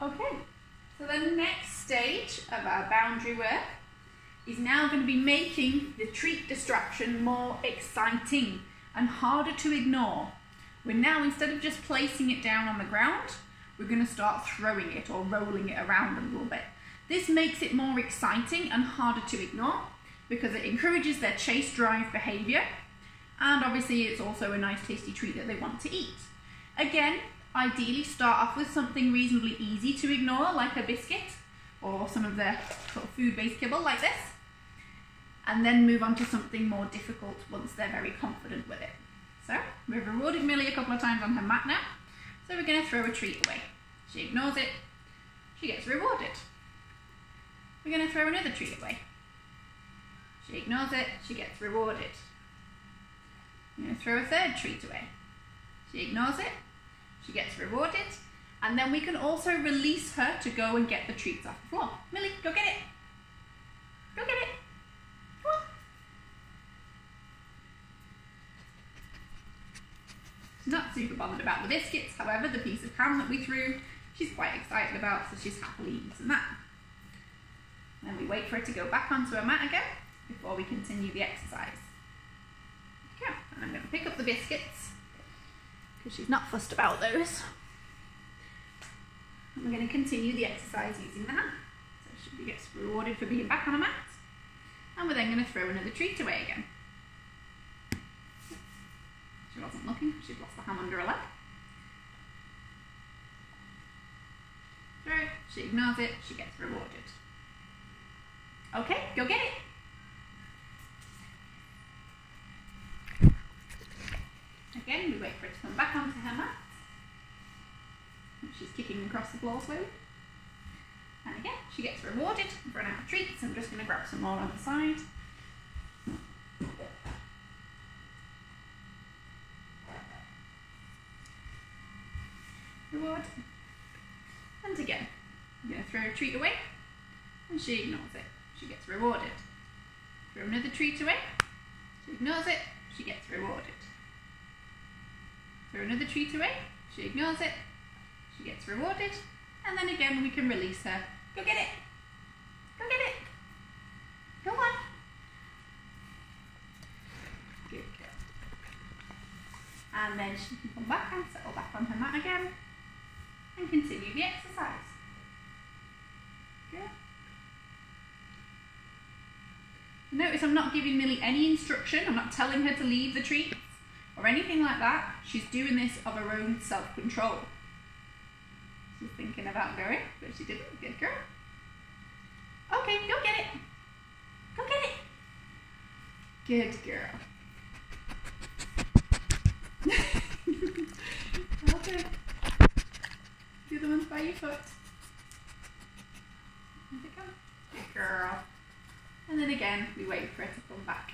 Okay, so the next stage of our boundary work is now going to be making the treat distraction more exciting and harder to ignore. We're now, instead of just placing it down on the ground, we're going to start throwing it or rolling it around a little bit. This makes it more exciting and harder to ignore because it encourages their chase drive behaviour and obviously it's also a nice tasty treat that they want to eat. Again, ideally start off with something reasonably easy to ignore like a biscuit or some of the food-based kibble like this and then move on to something more difficult once they're very confident with it. So we've rewarded Milly a couple of times on her mat now, so we're going to throw a treat away. She ignores it, she gets rewarded. We're going to throw another treat away. She ignores it, she gets rewarded. I'm going to throw a third treat away. She ignores it, she gets rewarded, and then we can also release her to go and get the treats off the floor. Milly, go get it. Go get it. Not super bothered about the biscuits, however, the piece of ham that we threw, she's quite excited about, so she's happily eating that. Then we wait for her to go back onto her mat again before we continue the exercise. Okay, and I'm going to pick up the biscuits she's not fussed about those. And we're going to continue the exercise using the hand. So she gets rewarded for being back on a mat. And we're then going to throw another treat away again. She wasn't looking, she'd lost the ham under her leg. Throw she ignores it, she gets rewarded. Okay, go get it. Again, we wait for it to come back onto her mat. She's kicking across the floor slowly. And again, she gets rewarded. We've run out of treats. I'm just going to grab some more on the side. Reward. And again, I'm going to throw a treat away. And she ignores it. She gets rewarded. Throw another treat away. She ignores it. She gets rewarded. Throw another treat away. She ignores it. She gets rewarded. And then again, we can release her. Go get it. Go get it. Go on. Good girl. And then she can come back and settle back on her mat again and continue the exercise. Good. Notice I'm not giving Milly any instruction. I'm not telling her to leave the treats or anything like that. She's doing this of her own self-control. She's thinking about going, but she didn't. Good girl. Okay, go get it. Go get it. Good girl. okay. Do the ones by your foot. There it go. Good girl. And then again, we wait for it to come back.